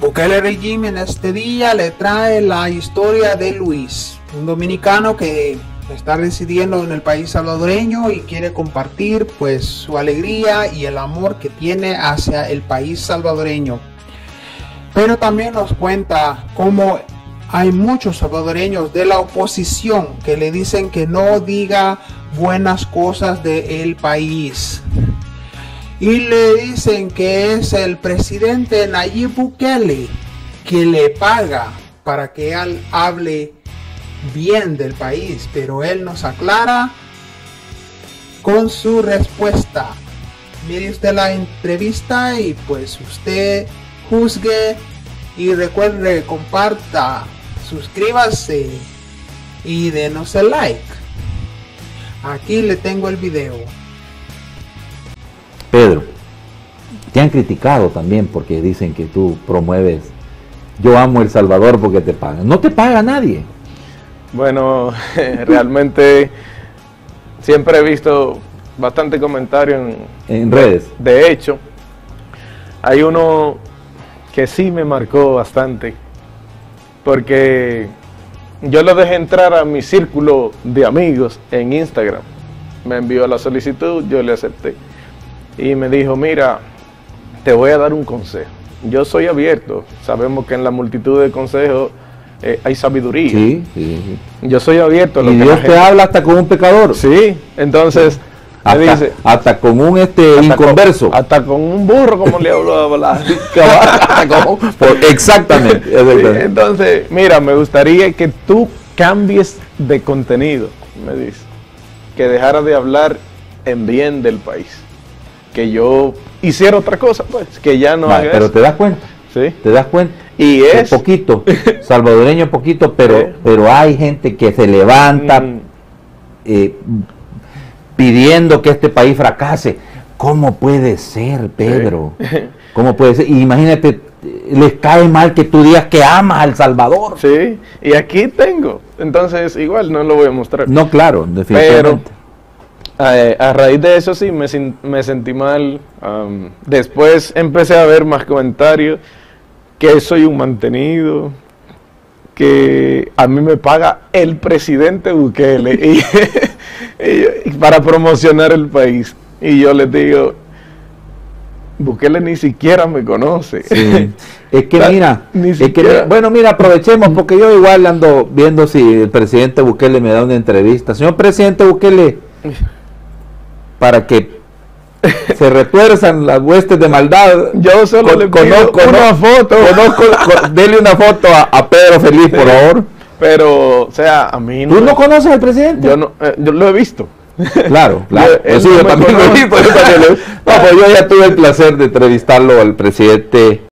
Bukele Regime en este día le trae la historia de Luis, un dominicano que está residiendo en el país salvadoreño y quiere compartir pues su alegría y el amor que tiene hacia el país salvadoreño. Pero también nos cuenta cómo hay muchos salvadoreños de la oposición que le dicen que no diga buenas cosas del país y le dicen que es el presidente Nayib Bukele que le paga para que él hable bien del país, pero él nos aclara con su respuesta. Mire usted la entrevista y pues usted juzgue y recuerde, comparta, suscríbase y denos el like. Aquí le tengo el video. Pedro, te han criticado también porque dicen que tú promueves yo amo El Salvador porque te pagan. No te paga nadie. Bueno, realmente siempre he visto bastante comentario en, en redes. De hecho, hay uno que sí me marcó bastante porque yo lo dejé entrar a mi círculo de amigos en Instagram. Me envió la solicitud, yo le acepté y me dijo, mira, te voy a dar un consejo. Yo soy abierto, sabemos que en la multitud de consejos eh, hay sabiduría. Sí, sí, Yo soy abierto. y Dios te habla hasta con un pecador. Sí, entonces... Hasta, dice, hasta con un este inconverso. hasta con un burro, como le hablo a hablar. exactamente. entonces, mira, me gustaría que tú cambies de contenido, me dice. Que dejara de hablar en bien del país que yo hiciera otra cosa, pues, que ya no haga Pero te das cuenta. Sí. ¿Te das cuenta? Y es poquito, salvadoreño poquito, pero, pero hay gente que se levanta mm. eh, pidiendo que este país fracase. ¿Cómo puede ser, Pedro? ¿Cómo puede ser? Imagínate, les cae mal que tú digas que amas al Salvador. Sí, y aquí tengo. Entonces, igual no lo voy a mostrar. No, claro, definitivamente. Eh, a, raíz de eso sí me, me sentí mal. después empecé a ver más comentarios que soy un mantenido, que a mí me paga el presidente Bukele y, para promocionar el país. Y yo les digo, Bukele ni siquiera me conoce. Es que mira, bueno, mira, aprovechemos porque yo igual ando viendo si el presidente Bukele me da una entrevista. Señor presidente Bukele, para que se retuerzan las huestes de maldad. Yo solo le conozco una foto. Conozco, dele una foto a, Pedro Feliz, por favor. Pero, o sea, a mí no. ¿Tú no conoces al presidente? Yo no, eh, yo lo he visto. Claro, claro. Yo, yo también lo he visto. Yo, también lo he visto. No, pues yo ya tuve el placer de entrevistarlo al presidente